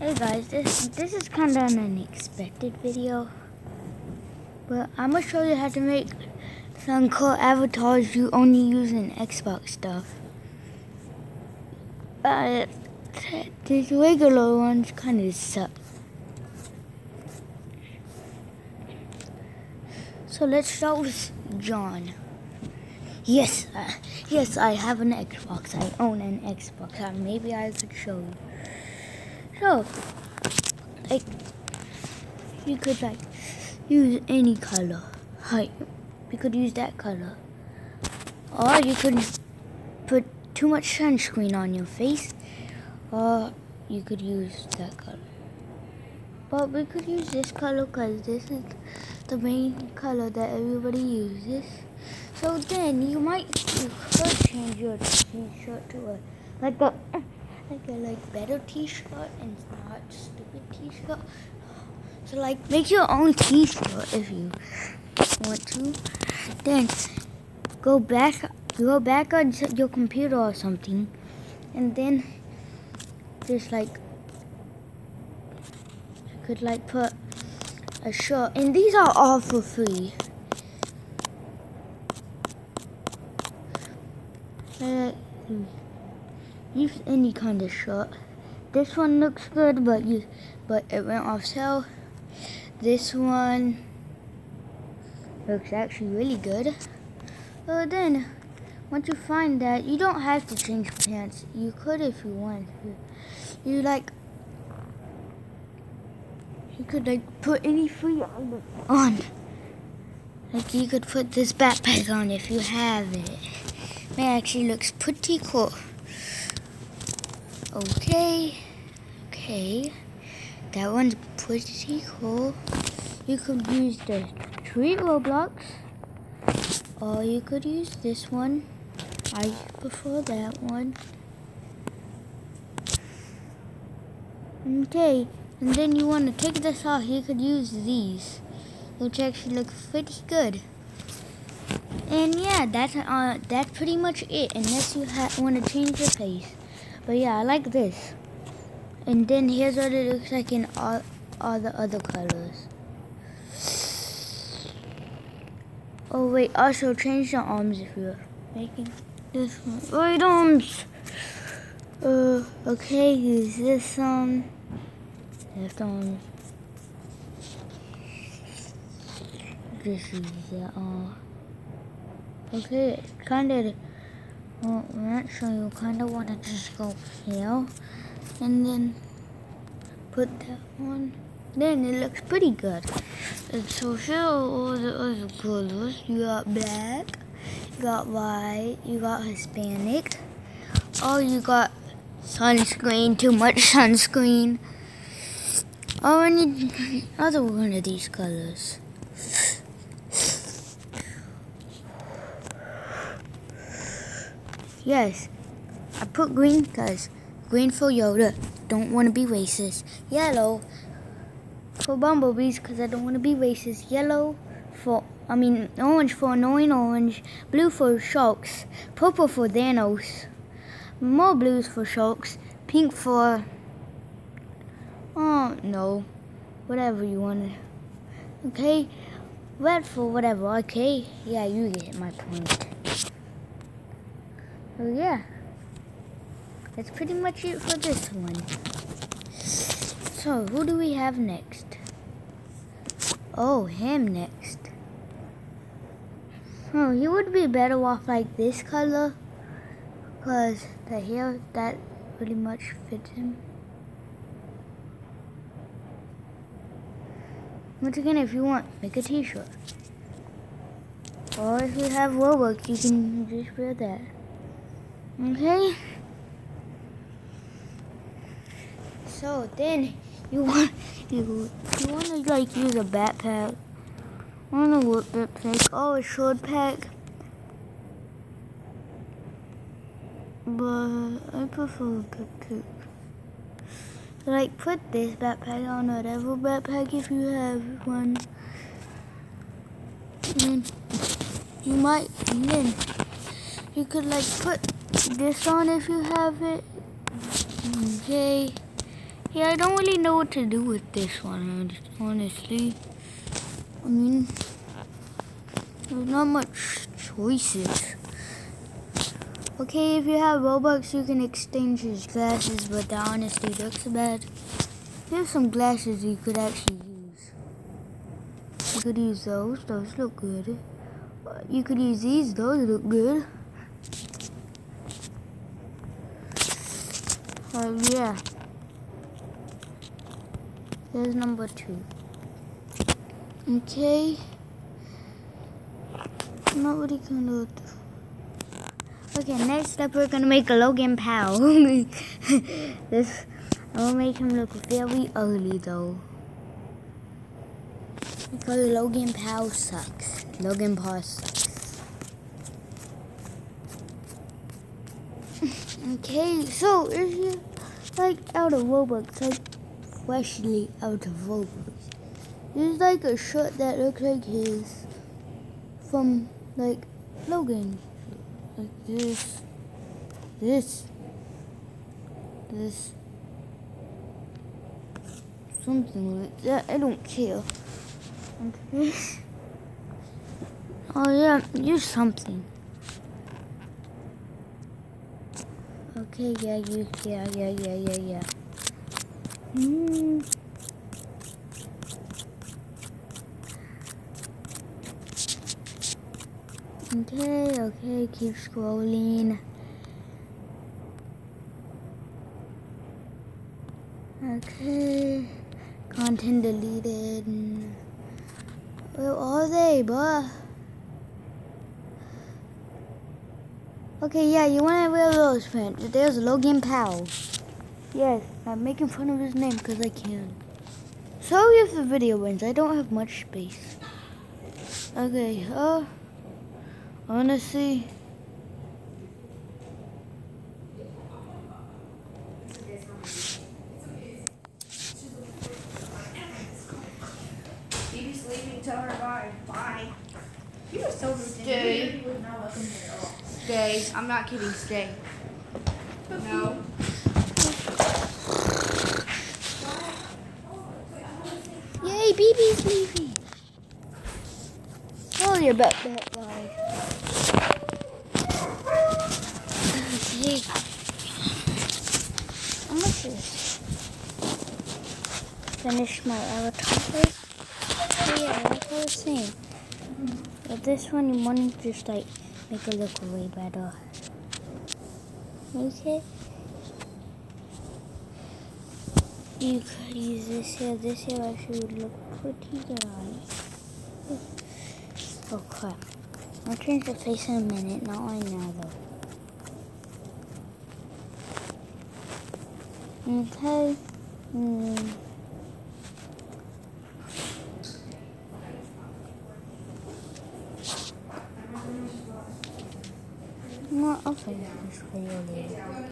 Hey guys, this this is kind of an unexpected video, but I'm gonna show you how to make some cool avatars you only use in Xbox stuff. But these regular ones kind of suck. So let's start with John. Yes, uh, yes, I have an Xbox. I own an Xbox. Uh, maybe I could show you. So, like, you could like use any color. Like, you could use that color, or you could put too much sunscreen on your face, or you could use that color. But we could use this color because this is the main color that everybody uses. So then you might you could change your t-shirt to a like a like a like better t-shirt and not stupid t-shirt. So like make your own t-shirt if you want to. Then go back go back on your computer or something and then just like you could like put a shirt and these are all for free. Uh, use any kind of shirt. This one looks good, but you, but it went off sale. This one looks actually really good. So then, once you find that, you don't have to change pants. You could if you want. You like, you could like put any free item on. Like you could put this backpack on if you have it. It actually looks pretty cool. Okay, okay, that one's pretty cool. You could use the tree Roblox, or you could use this one. I prefer that one. Okay, and then you want to take this off, you could use these, which actually look pretty good. And yeah, that's uh, that's pretty much it, unless you want to change your face. But yeah, I like this. And then here's what it looks like in all, all the other colors. Oh wait, also change the arms if you're making this one. Right arms! Uh, okay, use this arm. Left arm. Just use that arm. Okay, kind well, actually, you kind of want to just go here and then put that one. Then it looks pretty good. And so here all the other colors. You got black, you got white, you got Hispanic. Oh, you got sunscreen, too much sunscreen. Oh, I need other one of these colors. Yes, I put green because green for Yoda. Don't want to be racist. Yellow for bumblebees because I don't want to be racist. Yellow for, I mean, orange for annoying orange. Blue for sharks. Purple for Thanos. More blues for sharks. Pink for, oh no, whatever you want. Okay, red for whatever. Okay, yeah, you get my point. So yeah, that's pretty much it for this one. So who do we have next? Oh, him next. Oh, he would be better off like this color because the hair, that pretty much fits him. Once again, if you want, make a t-shirt. Or if you have Robux, you can just wear that. Okay? So then you want you you want to like use a backpack. I don't know what backpack. Oh, a short pack. But I prefer a backpack. Like put this backpack on whatever backpack if you have one. And you might and then you could like put this on if you have it. Okay. Yeah, I don't really know what to do with this one, honestly. I mean, there's not much choices. Okay, if you have Robux, you can exchange his glasses, but that honestly looks bad. Here's some glasses you could actually use. You could use those. Those look good. You could use these. Those look good. Uh, yeah. There's number two. Okay. Not really gonna do Okay, next up we're gonna make a Logan Paul. this I will make him look very ugly though. Because Logan Paul sucks. Logan Paul sucks. Okay, so if you like out of Robux, like freshly out of Robux, there's like a shirt that looks like his from like Logan like this, this, this, something like that. I don't care. Okay. Oh yeah, use something. Okay, yeah, you, yeah, yeah, yeah, yeah, yeah. Hmm. Okay, okay, keep scrolling. Okay, content deleted. Where are they, bruh? Okay, yeah, you want to wear those pants. There's Logan Paul. Yes, I'm making fun of his name because I can. Sorry if the video wins. I don't have much space. Okay, uh... Honestly, Phoebe's leaving. Tell her bye. Bye. You are so rude. Stay. Stay. I'm not kidding. Stay. No. Yay, BB's leaving. Oh, you're back, guys. Okay. I'm gonna finish my. So yeah, I was saying, with this one, you want to just like make it look way better. Okay. You could use this here. This here actually would look pretty good on it. Oh crap. I'll change the face in a minute, not right now though. Okay. Hmm. No, I'll finish this video later.